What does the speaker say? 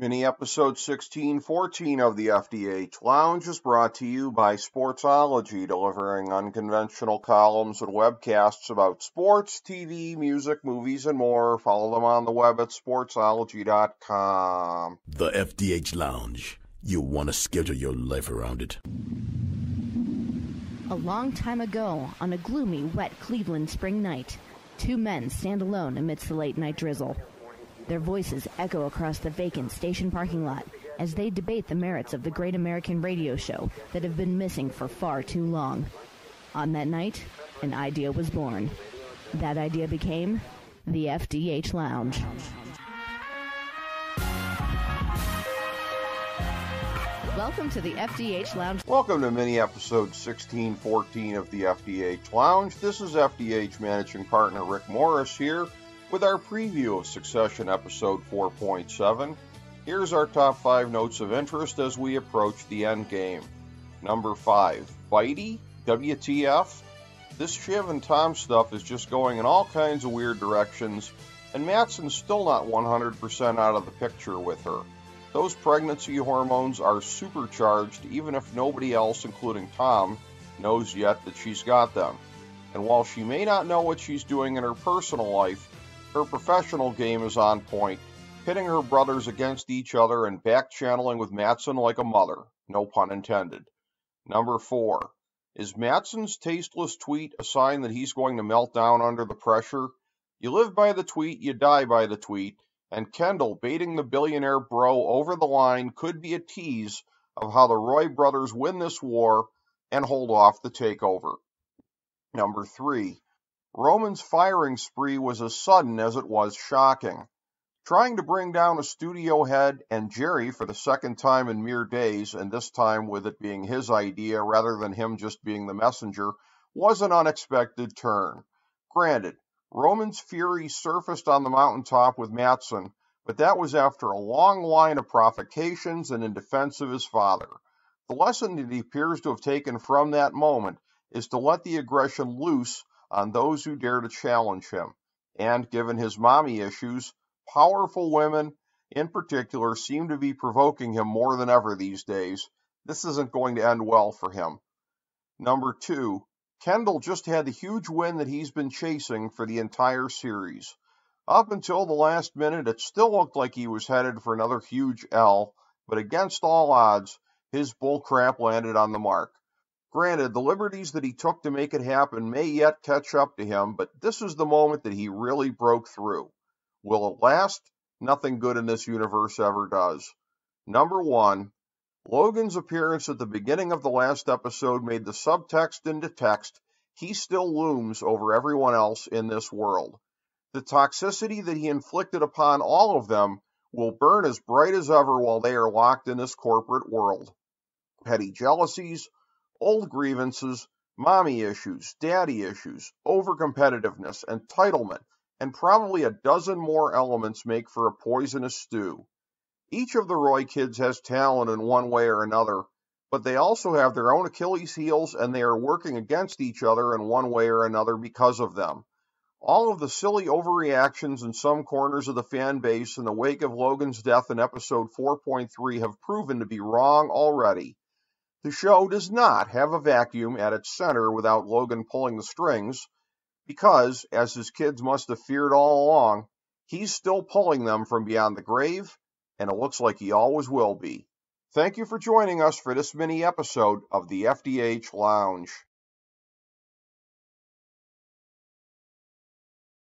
Mini episode 1614 of the FDH Lounge is brought to you by Sportsology, delivering unconventional columns and webcasts about sports, TV, music, movies, and more. Follow them on the web at sportsology.com. The FDH Lounge. You want to schedule your life around it. A long time ago, on a gloomy, wet Cleveland spring night, two men stand alone amidst the late night drizzle. Their voices echo across the vacant station parking lot as they debate the merits of the great American radio show that have been missing for far too long. On that night, an idea was born. That idea became the FDH Lounge. Welcome to the FDH Lounge. Welcome to mini episode 1614 of the FDH Lounge. This is FDH managing partner Rick Morris here with our preview of Succession episode 4.7. Here's our top five notes of interest as we approach the end game. Number five, Bitey, WTF? This Shiv and Tom stuff is just going in all kinds of weird directions, and Matsson's still not 100% out of the picture with her. Those pregnancy hormones are supercharged, even if nobody else, including Tom, knows yet that she's got them. And while she may not know what she's doing in her personal life, her professional game is on point, pitting her brothers against each other and back channeling with Matsson like a mother. No pun intended. Number four. Is Matsson's tasteless tweet a sign that he's going to melt down under the pressure? You live by the tweet, you die by the tweet, and Kendall baiting the billionaire bro over the line could be a tease of how the Roy brothers win this war and hold off the takeover. Number three, Roman's firing spree was as sudden as it was shocking. Trying to bring down a studio head and Gerri for the second time in mere days, and this time with it being his idea rather than him just being the messenger, was an unexpected turn. Granted, Roman's fury surfaced on the mountaintop with Matsson, but that was after a long line of provocations and in defense of his father. The lesson that he appears to have taken from that moment is to let the aggression loose on those who dare to challenge him. And given his mommy issues, powerful women in particular seem to be provoking him more than ever these days. This isn't going to end well for him. Number two, Kendall just had the huge win that he's been chasing for the entire series. Up until the last minute, it still looked like he was headed for another huge L, but against all odds, his bullcrap landed on the mark. Granted, the liberties that he took to make it happen may yet catch up to him, but this is the moment that he really broke through. Will it last? Nothing good in this universe ever does. Number one, Logan's appearance at the beginning of the last episode made the subtext into text. He still looms over everyone else in this world. The toxicity that he inflicted upon all of them will burn as bright as ever while they are locked in this corporate world. Petty jealousies, old grievances, mommy issues, daddy issues, overcompetitiveness, entitlement, and probably a dozen more elements make for a poisonous stew. Each of the Roy kids has talent in one way or another, but they also have their own Achilles heels and they are working against each other in one way or another because of them. All of the silly overreactions in some corners of the fan base in the wake of Logan's death in episode 4.3 have proven to be wrong already. The show does not have a vacuum at its center without Logan pulling the strings, because, as his kids must have feared all along, he's still pulling them from beyond the grave and it looks like he always will be. Thank you for joining us for this mini episode of the FDH Lounge.